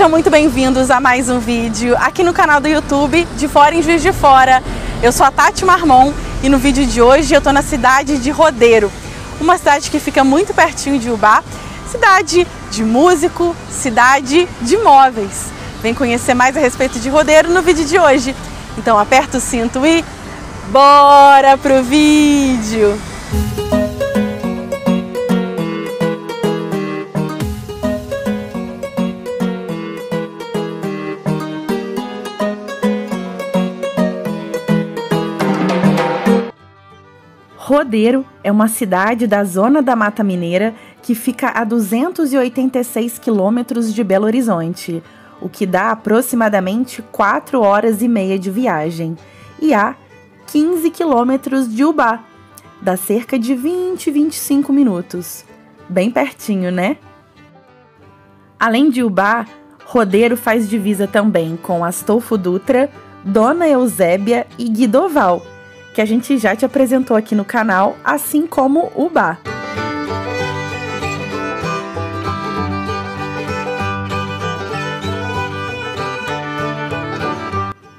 Sejam muito bem-vindos a mais um vídeo aqui no canal do YouTube de Fora em Juiz de Fora. Eu sou a Tati Marmon e no vídeo de hoje eu tô na cidade de Rodeiro, uma cidade que fica muito pertinho de Ubá, cidade de músico, cidade de móveis. Vem conhecer mais a respeito de Rodeiro no vídeo de hoje. Então aperta o cinto e bora pro vídeo! Rodeiro é uma cidade da zona da Mata Mineira que fica a 286 quilômetros de Belo Horizonte, o que dá aproximadamente 4 horas e meia de viagem, e a 15 quilômetros de Ubá, dá cerca de 20, 25 minutos. Bem pertinho, né? Além de Ubá, Rodeiro faz divisa também com Astolfo Dutra, Dona Eusébia e Guidoval, que a gente já te apresentou aqui no canal, assim como o bar.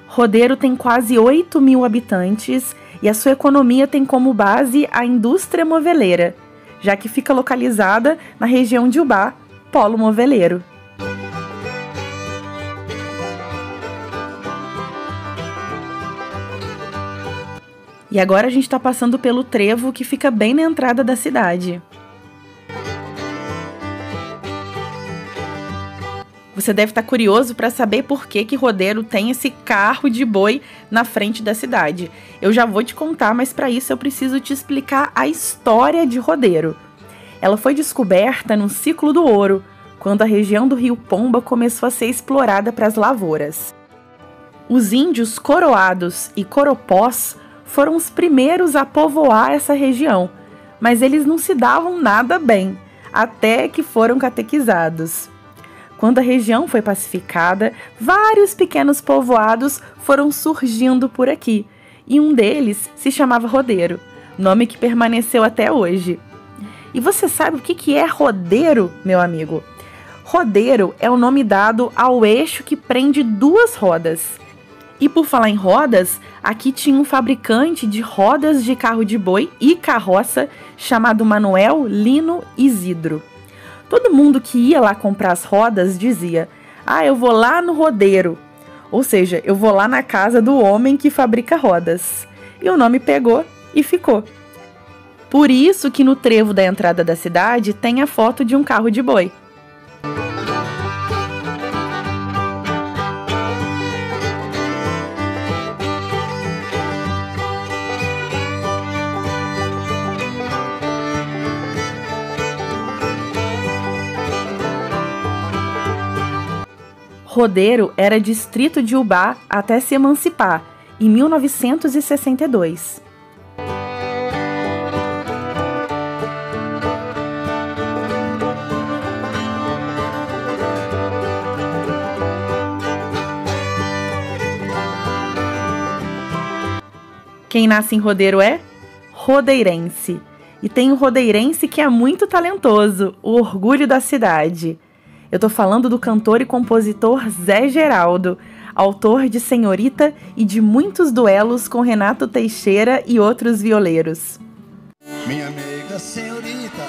Rodeiro tem quase 8 mil habitantes e a sua economia tem como base a indústria moveleira, já que fica localizada na região de Ubá, polo moveleiro. E agora a gente está passando pelo trevo que fica bem na entrada da cidade. Você deve estar tá curioso para saber por que, que Rodeiro tem esse carro de boi na frente da cidade. Eu já vou te contar, mas para isso eu preciso te explicar a história de Rodeiro. Ela foi descoberta no ciclo do ouro, quando a região do rio Pomba começou a ser explorada para as lavouras. Os índios coroados e coropós foram os primeiros a povoar essa região, mas eles não se davam nada bem, até que foram catequizados. Quando a região foi pacificada, vários pequenos povoados foram surgindo por aqui, e um deles se chamava Rodeiro, nome que permaneceu até hoje. E você sabe o que é rodeiro, meu amigo? Rodeiro é o nome dado ao eixo que prende duas rodas. E por falar em rodas, aqui tinha um fabricante de rodas de carro de boi e carroça chamado Manuel Lino Isidro. Todo mundo que ia lá comprar as rodas dizia: Ah, eu vou lá no rodeiro. Ou seja, eu vou lá na casa do homem que fabrica rodas. E o nome pegou e ficou. Por isso que no trevo da entrada da cidade tem a foto de um carro de boi. Rodeiro era distrito de Ubá até se emancipar, em 1962. Quem nasce em Rodeiro é rodeirense. E tem o rodeirense que é muito talentoso, o orgulho da cidade. Eu tô falando do cantor e compositor Zé Geraldo, autor de Senhorita e de muitos duelos com Renato Teixeira e outros violeiros. Minha amiga senhorita,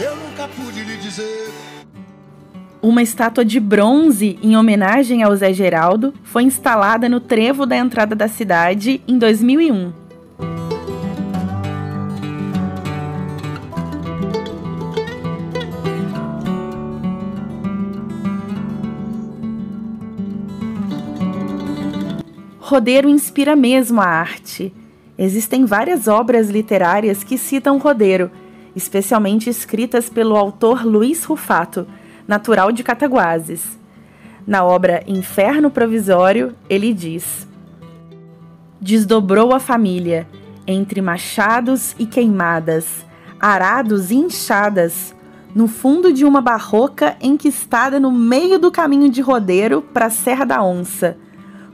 eu nunca pude lhe dizer. Uma estátua de bronze em homenagem ao Zé Geraldo foi instalada no trevo da entrada da cidade em 2001. Rodeiro inspira mesmo a arte. Existem várias obras literárias que citam Rodeiro, especialmente escritas pelo autor Luiz Rufato, natural de Cataguases. Na obra Inferno Provisório, ele diz: Desdobrou a família entre machados e queimadas, arados e inchadas, no fundo de uma barroca enquistada no meio do caminho de Rodeiro para a Serra da Onça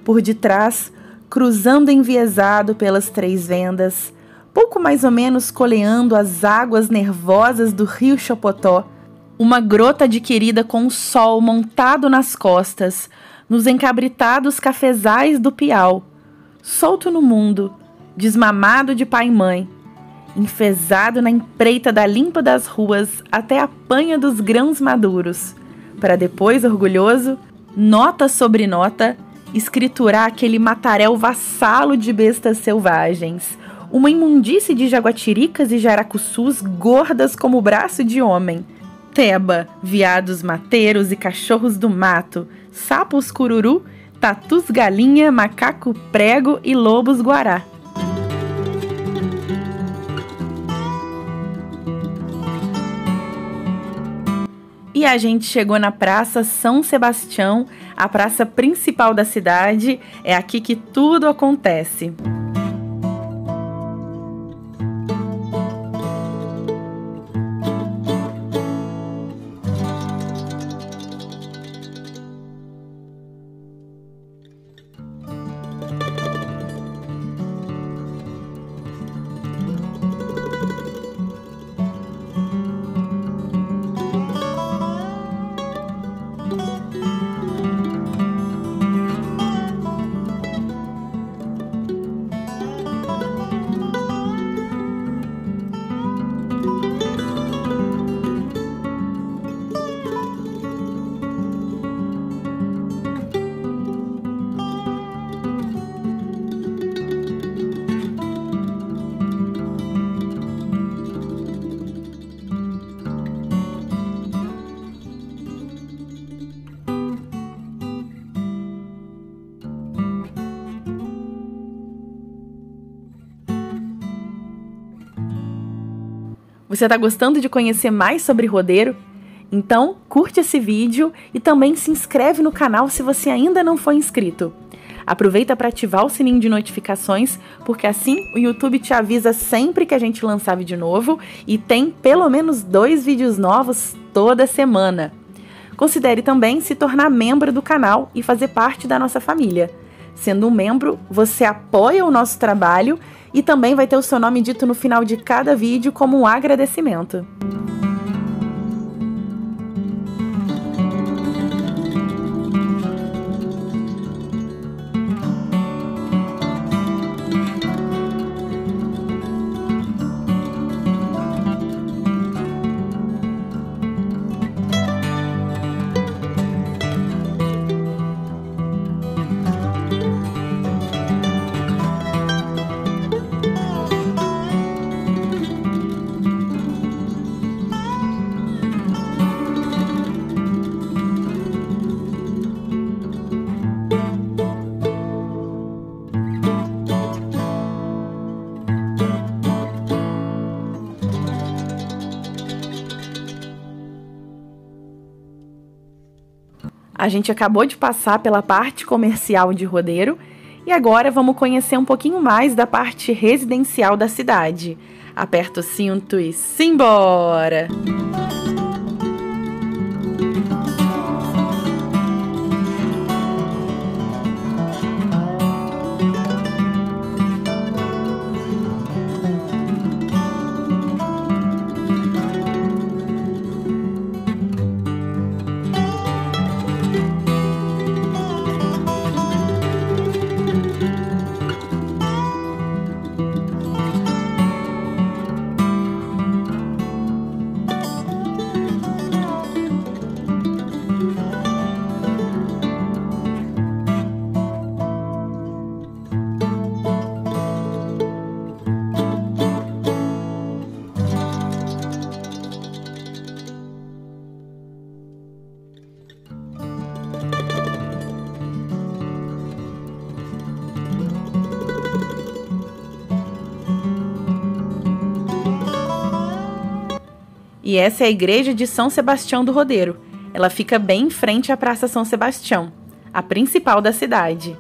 por detrás, cruzando enviesado pelas três vendas, pouco mais ou menos coleando as águas nervosas do rio Chopotó, Uma grota adquirida com o sol montado nas costas, nos encabritados cafezais do Piau, solto no mundo, desmamado de pai e mãe, enfesado na empreita da limpa das ruas até a panha dos grãos maduros, para depois, orgulhoso, nota sobre nota, escriturar aquele matarel vassalo de bestas selvagens, uma imundície de jaguatiricas e jaracuçus gordas como o braço de homem, teba, viados mateiros e cachorros do mato, sapos cururu, tatus galinha, macaco prego e lobos guará. E a gente chegou na Praça São Sebastião, a praça principal da cidade. É aqui que tudo acontece. Você está gostando de conhecer mais sobre rodeiro? Então, curte esse vídeo e também se inscreve no canal se você ainda não foi inscrito. Aproveita para ativar o sininho de notificações, porque assim o YouTube te avisa sempre que a gente lançar vídeo novo e tem pelo menos dois vídeos novos toda semana. Considere também se tornar membro do canal e fazer parte da nossa família. Sendo um membro, você apoia o nosso trabalho e também vai ter o seu nome dito no final de cada vídeo como um agradecimento. A gente acabou de passar pela parte comercial de Rodeiro e agora vamos conhecer um pouquinho mais da parte residencial da cidade. Aperta o cinto e simbora! E essa é a igreja de São Sebastião do Rodeiro. Ela fica bem em frente à Praça São Sebastião, a principal da cidade.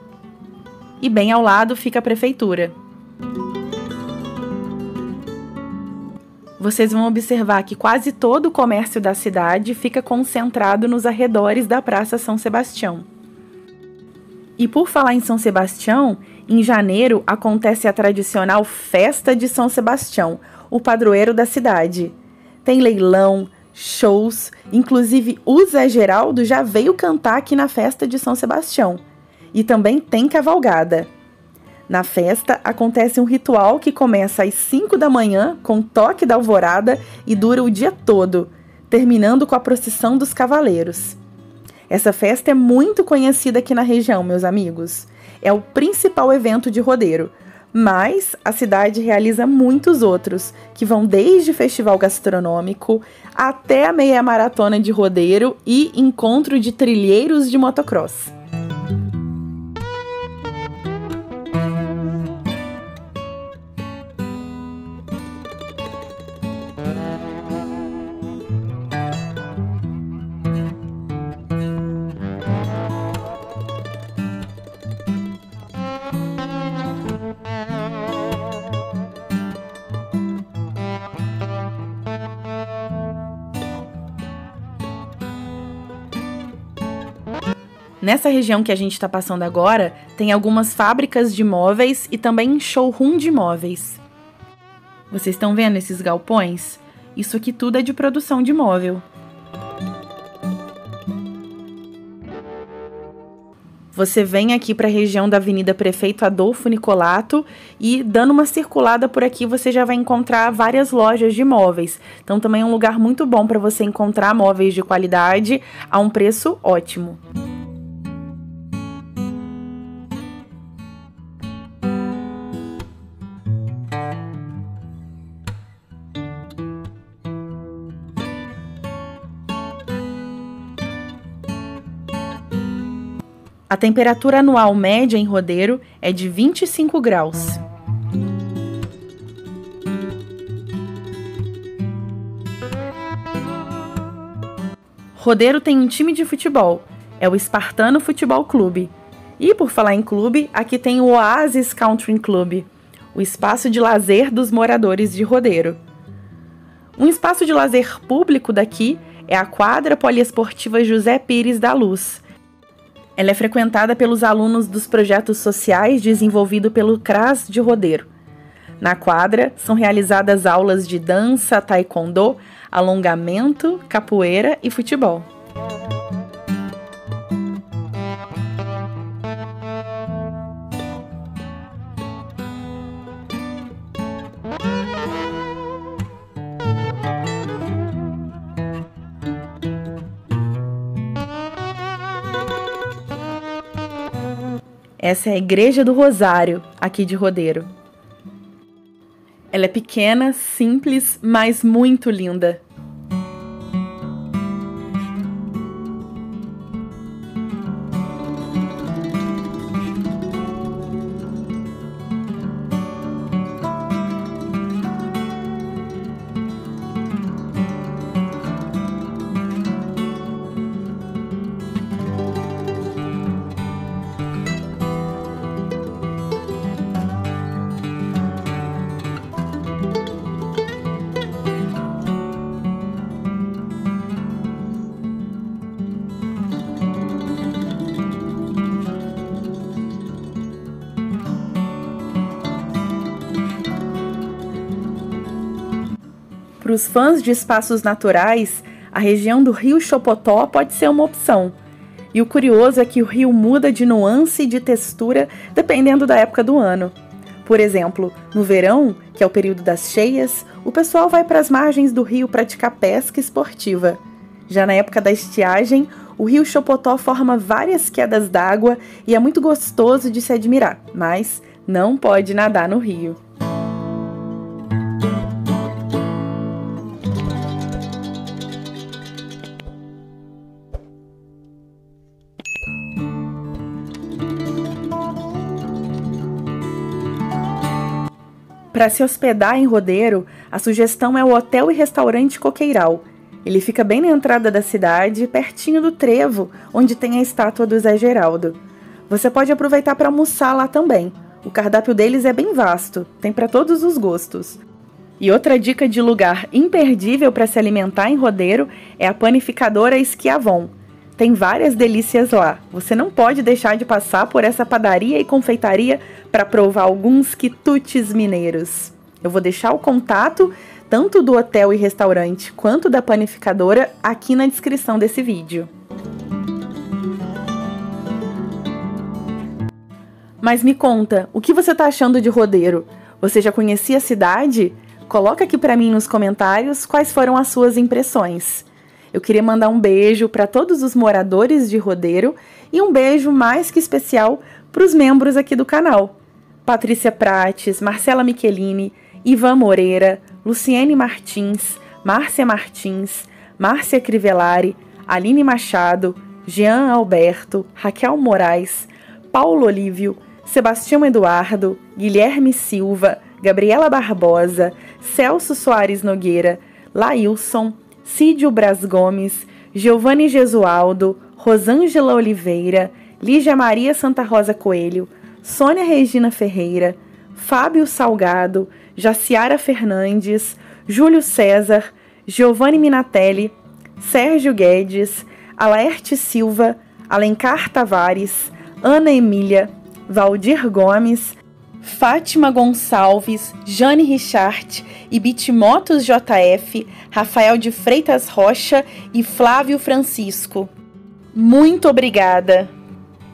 E bem ao lado fica a prefeitura. Vocês vão observar que quase todo o comércio da cidade fica concentrado nos arredores da Praça São Sebastião. E por falar em São Sebastião, em janeiro acontece a tradicional Festa de São Sebastião, o padroeiro da cidade. Tem leilão, shows, inclusive o Zé Geraldo já veio cantar aqui na festa de São Sebastião. E também tem cavalgada. Na festa acontece um ritual que começa às 5 da manhã com toque da alvorada e dura o dia todo, terminando com a procissão dos cavaleiros. Essa festa é muito conhecida aqui na região, meus amigos. É o principal evento de rodeiro, mas a cidade realiza muitos outros, que vão desde festival gastronômico até a meia maratona de rodeiro e encontro de trilheiros de motocross. Nessa região que a gente está passando agora, tem algumas fábricas de móveis e também showroom de móveis. Vocês estão vendo esses galpões? Isso aqui tudo é de produção de móvel. Você vem aqui para a região da Avenida Prefeito Adolfo Nicolato e dando uma circulada por aqui você já vai encontrar várias lojas de móveis. Então também é um lugar muito bom para você encontrar móveis de qualidade a um preço ótimo. A temperatura anual média em Rodeiro é de 25 graus. Rodeiro tem um time de futebol, é o Espartano Futebol Clube. E por falar em clube, aqui tem o Oasis Country Club, o espaço de lazer dos moradores de Rodeiro. Um espaço de lazer público daqui é a quadra poliesportiva José Pires da Luz ela é frequentada pelos alunos dos projetos sociais desenvolvido pelo CRAS de Rodeiro. Na quadra são realizadas aulas de dança, taekwondo, alongamento, capoeira e futebol. Essa é a Igreja do Rosário, aqui de Rodeiro. Ela é pequena, simples, mas muito linda. Os fãs de espaços naturais, a região do Rio Chopotó pode ser uma opção. E o curioso é que o rio muda de nuance e de textura dependendo da época do ano. Por exemplo, no verão, que é o período das cheias, o pessoal vai para as margens do rio praticar pesca esportiva. Já na época da estiagem, o rio Chopotó forma várias quedas d'água e é muito gostoso de se admirar, mas não pode nadar no rio. Para se hospedar em Rodeiro, a sugestão é o Hotel e Restaurante Coqueiral. Ele fica bem na entrada da cidade, pertinho do trevo, onde tem a estátua do Zé Geraldo. Você pode aproveitar para almoçar lá também. O cardápio deles é bem vasto, tem para todos os gostos. E outra dica de lugar imperdível para se alimentar em Rodeiro é a panificadora Esquiavon. Tem várias delícias lá. Você não pode deixar de passar por essa padaria e confeitaria para provar alguns quitutes mineiros. Eu vou deixar o contato tanto do hotel e restaurante quanto da panificadora, aqui na descrição desse vídeo. Mas me conta, o que você está achando de Rodeiro? Você já conhecia a cidade? Coloca aqui para mim nos comentários quais foram as suas impressões. Eu queria mandar um beijo para todos os moradores de Rodeiro e um beijo mais que especial para os membros aqui do canal. Patrícia Prates, Marcela Michelini, Ivan Moreira, Luciene Martins, Márcia Martins, Márcia Crivellari, Aline Machado, Jean Alberto, Raquel Moraes, Paulo Olívio, Sebastião Eduardo, Guilherme Silva, Gabriela Barbosa, Celso Soares Nogueira, Lailson, Cídio Braz Gomes, Giovanni Gesualdo, Rosângela Oliveira, Lígia Maria Santa Rosa Coelho, Sônia Regina Ferreira, Fábio Salgado, Jaciara Fernandes, Júlio César, Giovanni Minatelli, Sérgio Guedes, Alaerte Silva, Alencar Tavares, Ana Emília, Valdir Gomes, Fátima Gonçalves, Jane Richard Bitmotos JF, Rafael de Freitas Rocha e Flávio Francisco. Muito obrigada!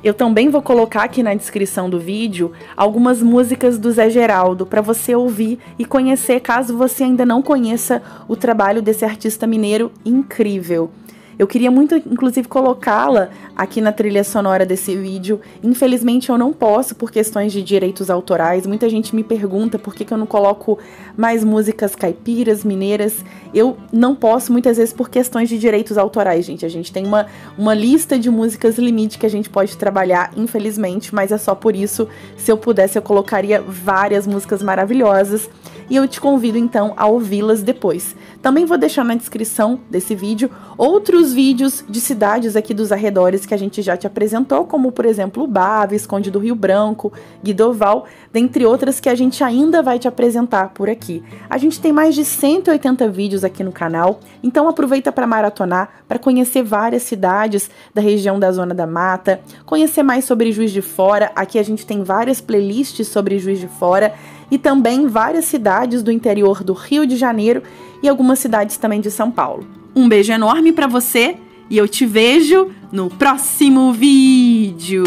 Eu também vou colocar aqui na descrição do vídeo algumas músicas do Zé Geraldo para você ouvir e conhecer caso você ainda não conheça o trabalho desse artista mineiro incrível. Eu queria muito, inclusive, colocá-la aqui na trilha sonora desse vídeo. Infelizmente, eu não posso por questões de direitos autorais. Muita gente me pergunta por que, que eu não coloco mais músicas caipiras, mineiras. Eu não posso, muitas vezes, por questões de direitos autorais, gente. A gente tem uma, uma lista de músicas limite que a gente pode trabalhar, infelizmente, mas é só por isso. Se eu pudesse, eu colocaria várias músicas maravilhosas e eu te convido então a ouvi-las depois. Também vou deixar na descrição desse vídeo outros vídeos de cidades aqui dos arredores que a gente já te apresentou, como por exemplo Bava, Esconde do Rio Branco, Guidoval, dentre outras que a gente ainda vai te apresentar por aqui. A gente tem mais de 180 vídeos aqui no canal, então aproveita para maratonar, para conhecer várias cidades da região da Zona da Mata, conhecer mais sobre Juiz de Fora. Aqui a gente tem várias playlists sobre Juiz de Fora e também várias cidades do interior do Rio de Janeiro e algumas cidades também de São Paulo. Um beijo enorme para você e eu te vejo no próximo vídeo.